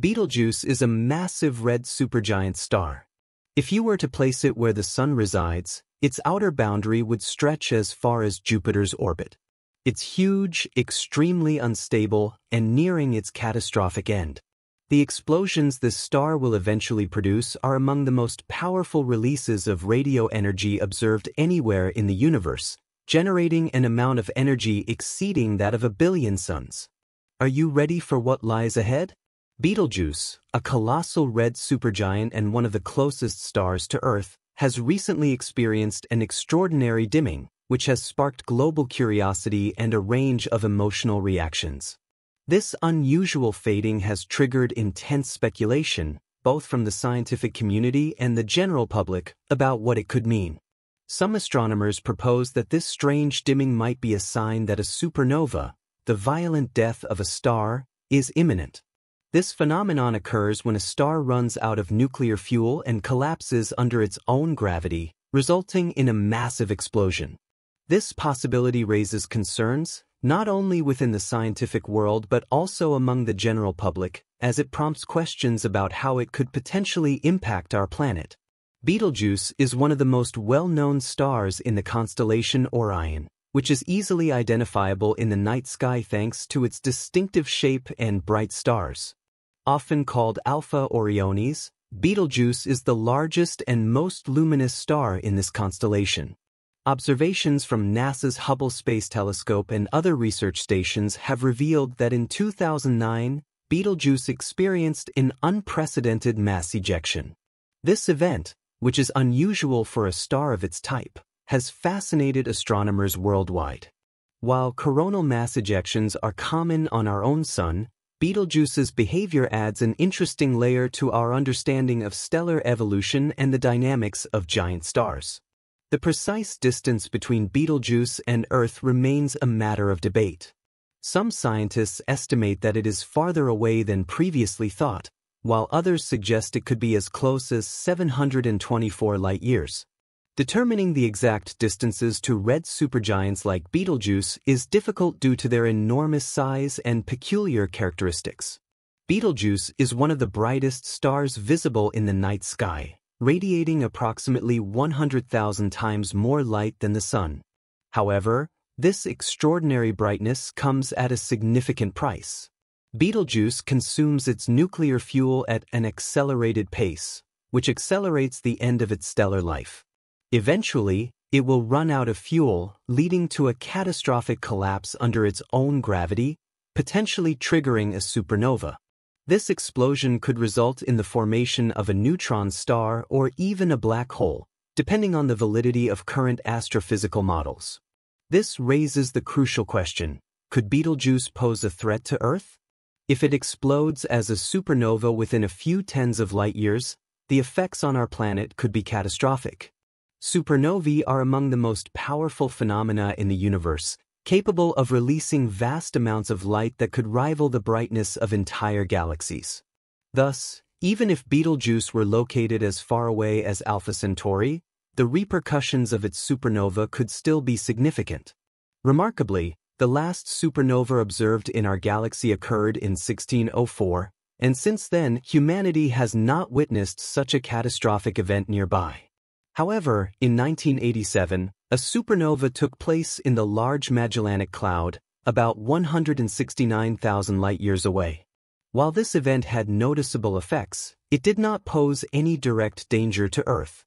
Betelgeuse is a massive red supergiant star. If you were to place it where the Sun resides, its outer boundary would stretch as far as Jupiter's orbit. It's huge, extremely unstable, and nearing its catastrophic end. The explosions this star will eventually produce are among the most powerful releases of radio energy observed anywhere in the universe, generating an amount of energy exceeding that of a billion suns. Are you ready for what lies ahead? Betelgeuse, a colossal red supergiant and one of the closest stars to Earth, has recently experienced an extraordinary dimming, which has sparked global curiosity and a range of emotional reactions. This unusual fading has triggered intense speculation, both from the scientific community and the general public, about what it could mean. Some astronomers propose that this strange dimming might be a sign that a supernova, the violent death of a star, is imminent. This phenomenon occurs when a star runs out of nuclear fuel and collapses under its own gravity, resulting in a massive explosion. This possibility raises concerns, not only within the scientific world but also among the general public, as it prompts questions about how it could potentially impact our planet. Betelgeuse is one of the most well-known stars in the constellation Orion, which is easily identifiable in the night sky thanks to its distinctive shape and bright stars. Often called Alpha Orionis, Betelgeuse is the largest and most luminous star in this constellation. Observations from NASA's Hubble Space Telescope and other research stations have revealed that in 2009, Betelgeuse experienced an unprecedented mass ejection. This event, which is unusual for a star of its type, has fascinated astronomers worldwide. While coronal mass ejections are common on our own sun, Betelgeuse's behavior adds an interesting layer to our understanding of stellar evolution and the dynamics of giant stars. The precise distance between Betelgeuse and Earth remains a matter of debate. Some scientists estimate that it is farther away than previously thought, while others suggest it could be as close as 724 light-years. Determining the exact distances to red supergiants like Betelgeuse is difficult due to their enormous size and peculiar characteristics. Betelgeuse is one of the brightest stars visible in the night sky, radiating approximately 100,000 times more light than the Sun. However, this extraordinary brightness comes at a significant price. Betelgeuse consumes its nuclear fuel at an accelerated pace, which accelerates the end of its stellar life. Eventually, it will run out of fuel, leading to a catastrophic collapse under its own gravity, potentially triggering a supernova. This explosion could result in the formation of a neutron star or even a black hole, depending on the validity of current astrophysical models. This raises the crucial question, could Betelgeuse pose a threat to Earth? If it explodes as a supernova within a few tens of light years, the effects on our planet could be catastrophic. Supernovae are among the most powerful phenomena in the universe, capable of releasing vast amounts of light that could rival the brightness of entire galaxies. Thus, even if Betelgeuse were located as far away as Alpha Centauri, the repercussions of its supernova could still be significant. Remarkably, the last supernova observed in our galaxy occurred in 1604, and since then humanity has not witnessed such a catastrophic event nearby. However, in 1987, a supernova took place in the Large Magellanic Cloud, about 169,000 light-years away. While this event had noticeable effects, it did not pose any direct danger to Earth.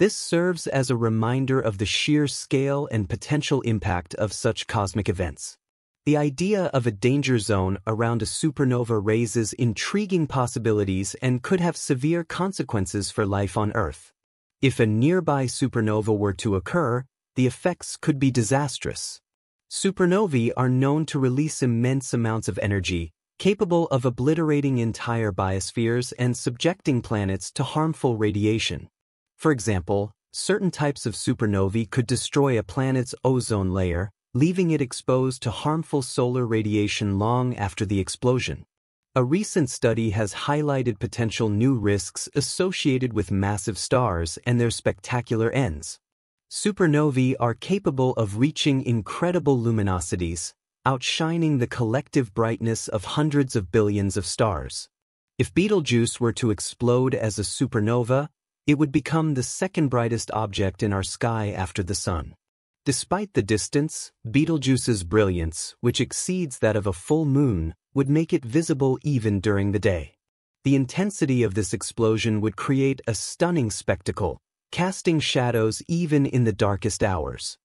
This serves as a reminder of the sheer scale and potential impact of such cosmic events. The idea of a danger zone around a supernova raises intriguing possibilities and could have severe consequences for life on Earth. If a nearby supernova were to occur, the effects could be disastrous. Supernovae are known to release immense amounts of energy, capable of obliterating entire biospheres and subjecting planets to harmful radiation. For example, certain types of supernovae could destroy a planet's ozone layer, leaving it exposed to harmful solar radiation long after the explosion. A recent study has highlighted potential new risks associated with massive stars and their spectacular ends. Supernovae are capable of reaching incredible luminosities, outshining the collective brightness of hundreds of billions of stars. If Betelgeuse were to explode as a supernova, it would become the second brightest object in our sky after the Sun. Despite the distance, Betelgeuse's brilliance, which exceeds that of a full moon, would make it visible even during the day. The intensity of this explosion would create a stunning spectacle, casting shadows even in the darkest hours.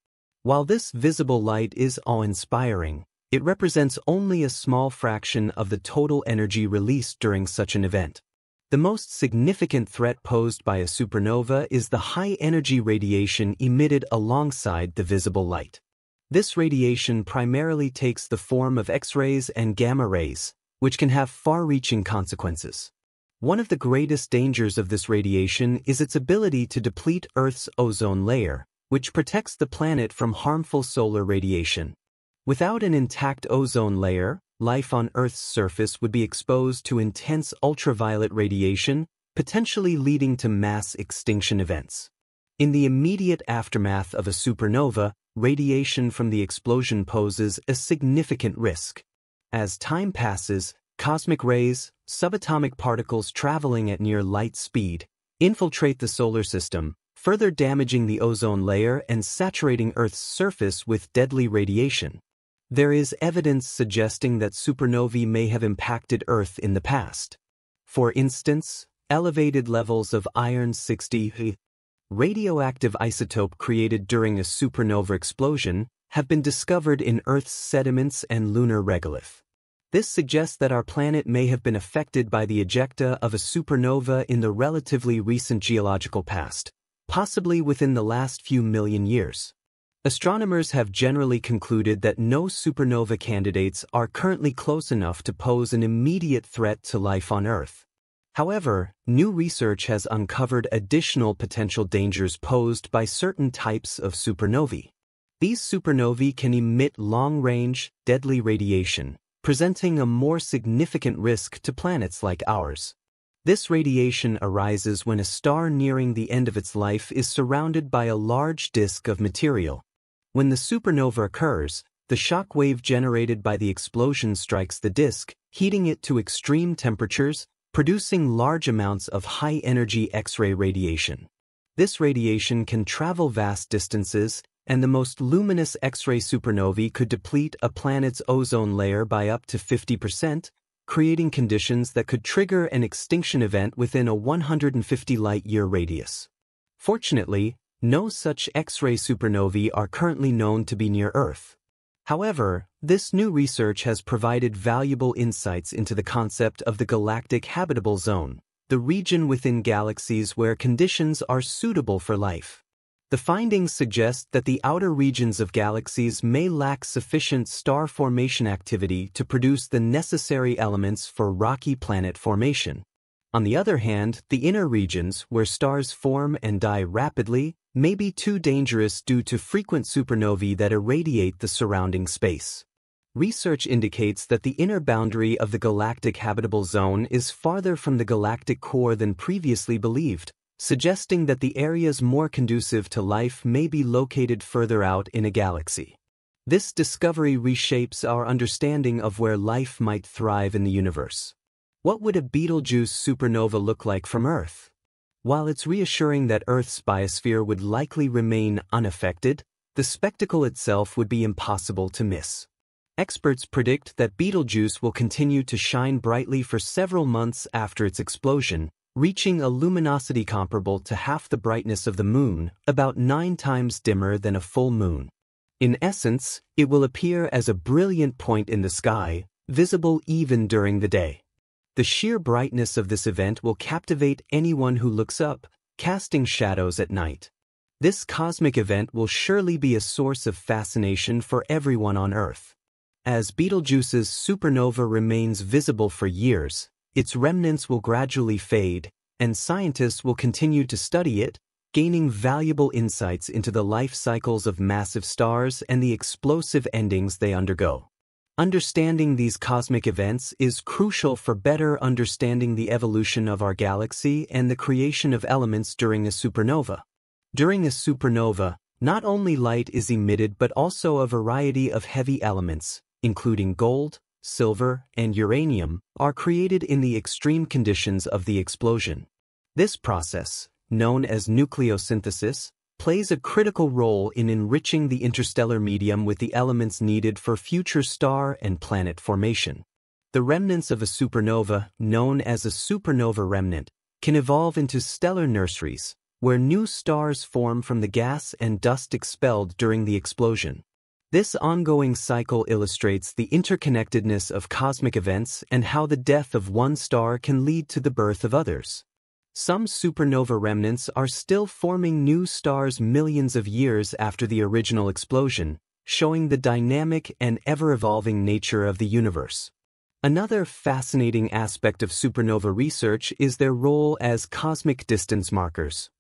While this visible light is awe-inspiring, it represents only a small fraction of the total energy released during such an event. The most significant threat posed by a supernova is the high-energy radiation emitted alongside the visible light. This radiation primarily takes the form of X-rays and gamma rays, which can have far-reaching consequences. One of the greatest dangers of this radiation is its ability to deplete Earth's ozone layer, which protects the planet from harmful solar radiation. Without an intact ozone layer, life on Earth's surface would be exposed to intense ultraviolet radiation, potentially leading to mass extinction events. In the immediate aftermath of a supernova, radiation from the explosion poses a significant risk. As time passes, cosmic rays, subatomic particles traveling at near light speed, infiltrate the solar system, further damaging the ozone layer and saturating Earth's surface with deadly radiation. There is evidence suggesting that supernovae may have impacted Earth in the past. For instance, elevated levels of iron-60 radioactive isotope created during a supernova explosion have been discovered in Earth's sediments and lunar regolith. This suggests that our planet may have been affected by the ejecta of a supernova in the relatively recent geological past, possibly within the last few million years. Astronomers have generally concluded that no supernova candidates are currently close enough to pose an immediate threat to life on Earth. However, new research has uncovered additional potential dangers posed by certain types of supernovae. These supernovae can emit long-range, deadly radiation, presenting a more significant risk to planets like ours. This radiation arises when a star nearing the end of its life is surrounded by a large disk of material, when the supernova occurs, the shock wave generated by the explosion strikes the disk, heating it to extreme temperatures, producing large amounts of high-energy X-ray radiation. This radiation can travel vast distances, and the most luminous X-ray supernovae could deplete a planet's ozone layer by up to 50%, creating conditions that could trigger an extinction event within a 150 light-year radius. Fortunately, no such X-ray supernovae are currently known to be near Earth. However, this new research has provided valuable insights into the concept of the galactic habitable zone, the region within galaxies where conditions are suitable for life. The findings suggest that the outer regions of galaxies may lack sufficient star formation activity to produce the necessary elements for rocky planet formation. On the other hand, the inner regions, where stars form and die rapidly, may be too dangerous due to frequent supernovae that irradiate the surrounding space. Research indicates that the inner boundary of the galactic habitable zone is farther from the galactic core than previously believed, suggesting that the areas more conducive to life may be located further out in a galaxy. This discovery reshapes our understanding of where life might thrive in the universe. What would a Betelgeuse supernova look like from Earth? While it's reassuring that Earth's biosphere would likely remain unaffected, the spectacle itself would be impossible to miss. Experts predict that Betelgeuse will continue to shine brightly for several months after its explosion, reaching a luminosity comparable to half the brightness of the moon, about nine times dimmer than a full moon. In essence, it will appear as a brilliant point in the sky, visible even during the day. The sheer brightness of this event will captivate anyone who looks up, casting shadows at night. This cosmic event will surely be a source of fascination for everyone on Earth. As Betelgeuse's supernova remains visible for years, its remnants will gradually fade, and scientists will continue to study it, gaining valuable insights into the life cycles of massive stars and the explosive endings they undergo. Understanding these cosmic events is crucial for better understanding the evolution of our galaxy and the creation of elements during a supernova. During a supernova, not only light is emitted but also a variety of heavy elements, including gold, silver, and uranium, are created in the extreme conditions of the explosion. This process, known as nucleosynthesis, plays a critical role in enriching the interstellar medium with the elements needed for future star and planet formation. The remnants of a supernova, known as a supernova remnant, can evolve into stellar nurseries, where new stars form from the gas and dust expelled during the explosion. This ongoing cycle illustrates the interconnectedness of cosmic events and how the death of one star can lead to the birth of others. Some supernova remnants are still forming new stars millions of years after the original explosion, showing the dynamic and ever-evolving nature of the universe. Another fascinating aspect of supernova research is their role as cosmic distance markers.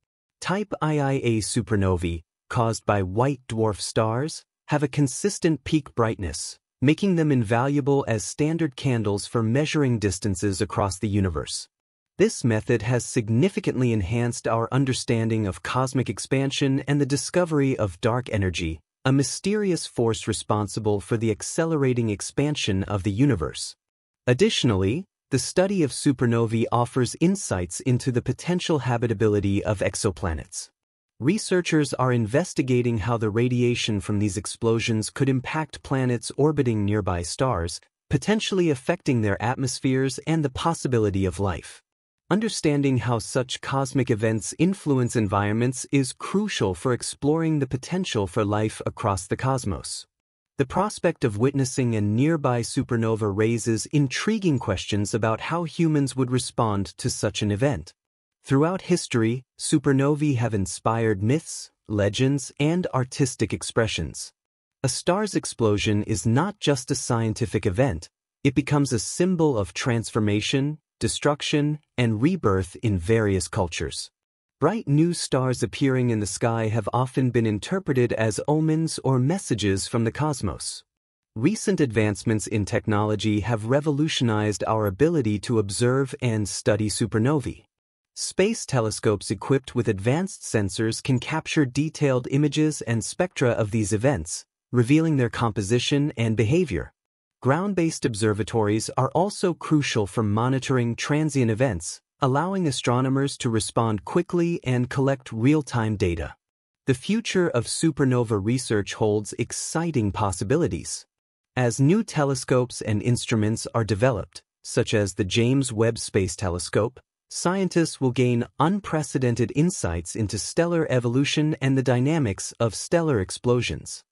Type IIA supernovae, caused by white dwarf stars, have a consistent peak brightness, making them invaluable as standard candles for measuring distances across the universe. This method has significantly enhanced our understanding of cosmic expansion and the discovery of dark energy, a mysterious force responsible for the accelerating expansion of the universe. Additionally, the study of supernovae offers insights into the potential habitability of exoplanets. Researchers are investigating how the radiation from these explosions could impact planets orbiting nearby stars, potentially affecting their atmospheres and the possibility of life. Understanding how such cosmic events influence environments is crucial for exploring the potential for life across the cosmos. The prospect of witnessing a nearby supernova raises intriguing questions about how humans would respond to such an event. Throughout history, supernovae have inspired myths, legends, and artistic expressions. A star's explosion is not just a scientific event, it becomes a symbol of transformation, destruction, and rebirth in various cultures. Bright new stars appearing in the sky have often been interpreted as omens or messages from the cosmos. Recent advancements in technology have revolutionized our ability to observe and study supernovae. Space telescopes equipped with advanced sensors can capture detailed images and spectra of these events, revealing their composition and behavior. Ground-based observatories are also crucial for monitoring transient events, allowing astronomers to respond quickly and collect real-time data. The future of supernova research holds exciting possibilities. As new telescopes and instruments are developed, such as the James Webb Space Telescope, scientists will gain unprecedented insights into stellar evolution and the dynamics of stellar explosions.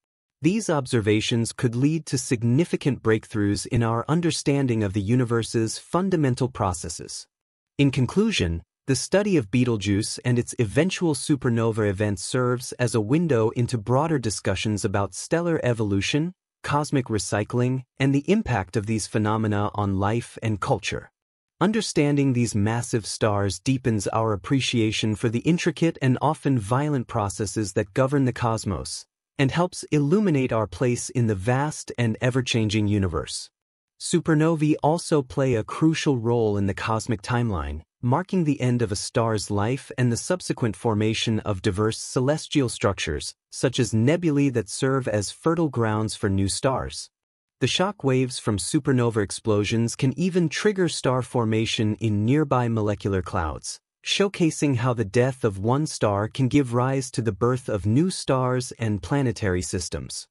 These observations could lead to significant breakthroughs in our understanding of the universe's fundamental processes. In conclusion, the study of Betelgeuse and its eventual supernova event serves as a window into broader discussions about stellar evolution, cosmic recycling, and the impact of these phenomena on life and culture. Understanding these massive stars deepens our appreciation for the intricate and often violent processes that govern the cosmos, and helps illuminate our place in the vast and ever-changing universe. Supernovae also play a crucial role in the cosmic timeline, marking the end of a star's life and the subsequent formation of diverse celestial structures, such as nebulae that serve as fertile grounds for new stars. The shock waves from supernova explosions can even trigger star formation in nearby molecular clouds, showcasing how the death of one star can give rise to the birth of new stars and planetary systems.